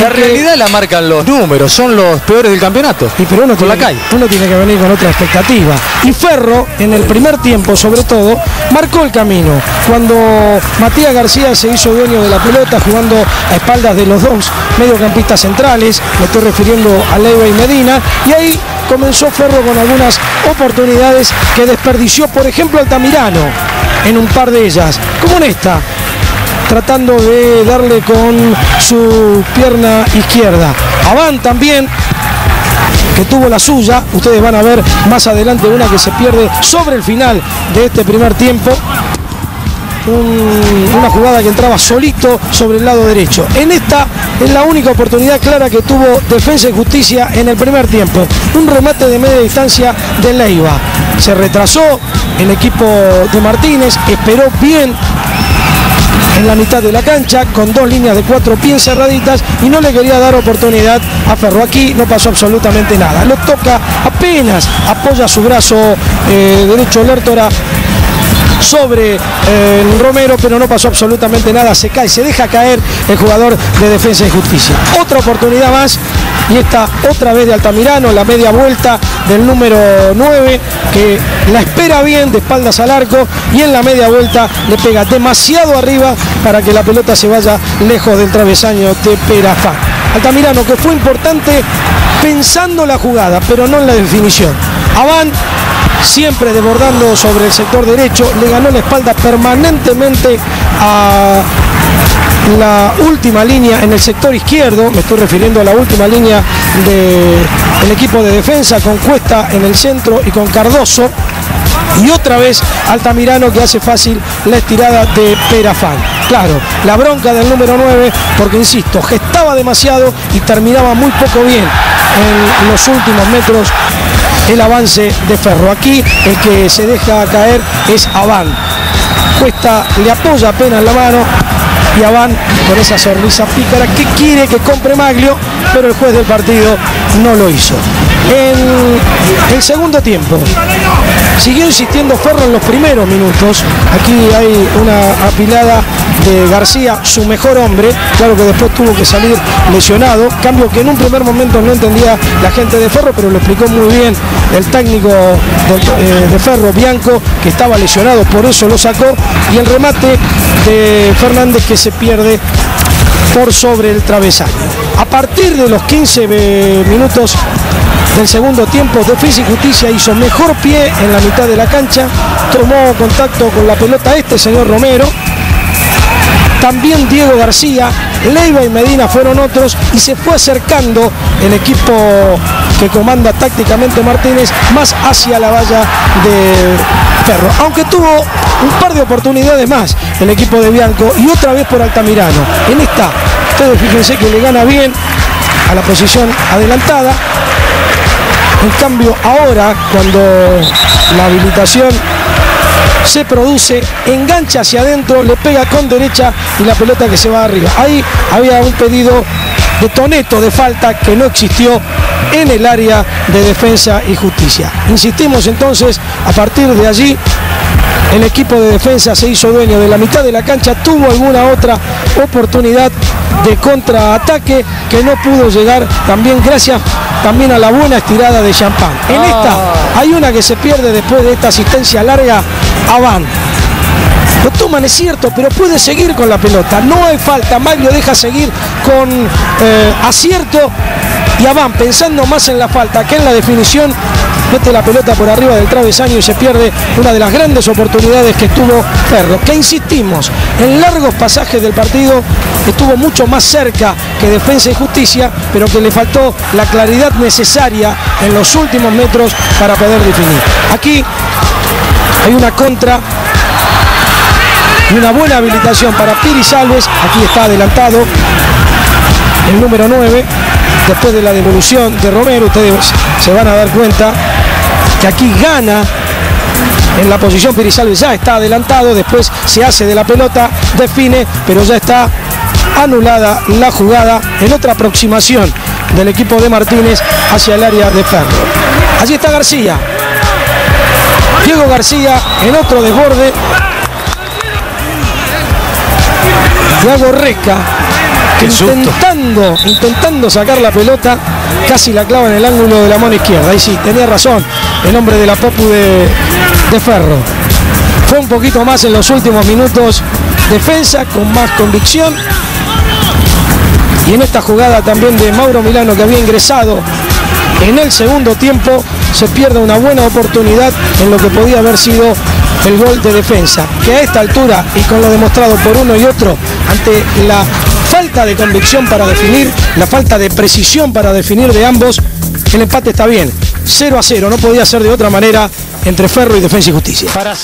La realidad la marcan los números, son los peores del campeonato. Y pero uno Con la calle. uno tiene que venir con otra expectativa. Y Ferro, en el primer tiempo sobre todo, marcó el camino. Cuando Matías García se hizo dueño de la pelota jugando a espaldas de los dos mediocampistas centrales, me estoy refiriendo a Leiva y Medina, y ahí comenzó Ferro con algunas oportunidades que desperdició, por ejemplo, Altamirano en un par de ellas, como en esta, tratando de darle con su pierna izquierda. Aván también que tuvo la suya. Ustedes van a ver más adelante una que se pierde sobre el final de este primer tiempo. Un- una jugada que entraba solito sobre el lado derecho. En esta es la única oportunidad clara que tuvo Defensa y Justicia en el primer tiempo. Un remate de media distancia de Leiva. Se retrasó el equipo de Martínez, esperó bien en la mitad de la cancha con dos líneas de cuatro bien cerraditas y no le quería dar oportunidad a Ferro. Aquí no pasó absolutamente nada. Lo toca apenas, apoya su brazo eh, derecho Lertora sobre eh, Romero, pero no pasó absolutamente nada. Se cae, se deja caer el jugador de Defensa y Justicia. Otra oportunidad más y esta otra vez de Altamirano, la media vuelta del número 9, que la espera bien de espaldas al arco y en la media vuelta le pega demasiado arriba para que la pelota se vaya lejos del travesaño de Perafán. Altamirano que fue importante pensando la jugada, pero no en la definición. Aván siempre desbordando sobre el sector derecho, le ganó la espalda permanentemente a la última línea en el sector izquierdo, me estoy refiriendo a la última línea del equipo de defensa con Cuesta en el centro y con Cardoso. Y otra vez Altamirano que hace fácil la estirada de Perafán. Claro, la bronca del número 9, porque insisto, gestaba demasiado y terminaba muy poco bien en los últimos metros el avance de Ferro. Aquí el que se deja caer es Aván. Cuesta le apoya apenas la mano y Aván con esa sonrisa pícara que quiere que compre Maglio, pero el juez del partido no lo hizo. El segundo tiempo siguió insistiendo Ferro en los primeros minutos. Aquí hay una apilada de García, su mejor hombre, claro que después tuvo que salir lesionado, cambio que en un primer momento no entendía la gente de Ferro, pero lo explicó muy bien el técnico de, eh, Ferro, Bianco, que estaba lesionado, por eso lo sacó, y el remate de Fernández que se pierde por sobre el travesaño. A partir de los 15 ve- minutos del segundo tiempo, Defensa y Justicia hizo mejor pie en la mitad de la cancha, tomó contacto con la pelota este señor Romero, también Diego García, Leiva y Medina fueron otros y se fue acercando el equipo que comanda tácticamente Martínez más hacia la valla de Ferro. Aunque tuvo un par de oportunidades más el equipo de Bianco y otra vez por Altamirano. En esta, ustedes fíjense que le gana bien a la posición adelantada. En cambio, ahora, cuando la habilitación se produce, engancha hacia adentro, le pega con derecha y la pelota que se va arriba. Ahí había un pedido de Toneto de falta que no existió en el área de defensa y justicia. Insistimos entonces, a partir de allí, el equipo de defensa se hizo dueño de la mitad de la cancha, tuvo alguna otra oportunidad de contraataque que no pudo llegar también gracias también a la buena estirada de Champán. En esta hay una que se pierde después de esta asistencia larga a Van. Lo toman, es cierto, pero puede seguir con la pelota. No hay falta. Maglio deja seguir con eh, acierto. Y pensando más en la falta que en la definición, mete la pelota por arriba del travesaño y se pierde una de las grandes oportunidades que tuvo Ferro. Que insistimos, en largos pasajes del partido estuvo mucho más cerca que Defensa y Justicia, pero que le faltó la claridad necesaria en los últimos metros para poder definir. Aquí hay una contra y una buena habilitación para Piri Salves. Aquí está adelantado el número 9. Después de la devolución de Romero, ustedes se van a dar cuenta que aquí gana en la posición Piri Salves. Ya está adelantado, después se hace de la pelota, define, pero ya está anulada la jugada en otra aproximación del equipo de Martínez hacia el área de Ferro. Allí está García. Diego García en otro desborde. Thiago susto. Intentando, intentando sacar la pelota, casi la clava en el ángulo de la mano izquierda. Ahí sí, tenía razón el hombre de la Popu de, de Ferro. Fue un poquito más en los últimos minutos defensa, con más convicción. Y en esta jugada también de Mauro Milano que había ingresado en el segundo tiempo, se pierde una buena oportunidad en lo que podía haber sido el gol de defensa. Que a esta altura y con lo demostrado por uno y otro, ante la falta de convicción para definir, la falta de precisión para definir de ambos, el empate está bien. 0 a 0, no podía ser de otra manera entre Ferro y Defensa y Justicia. Para.